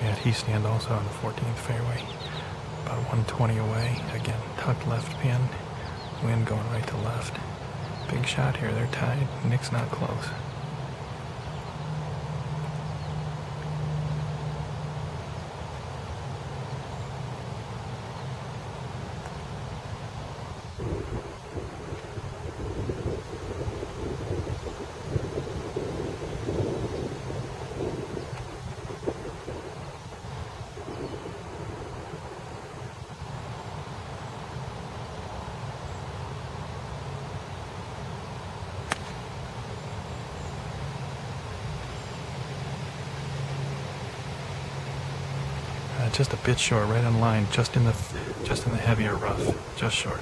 Matt Heestand also on the 14th fairway. About 120 away. Again, tucked left pin. Wind going right to left. Big shot here. They're tied. Nick's not close. Just a bit short, right on line, just in the just in the heavier rough, just short.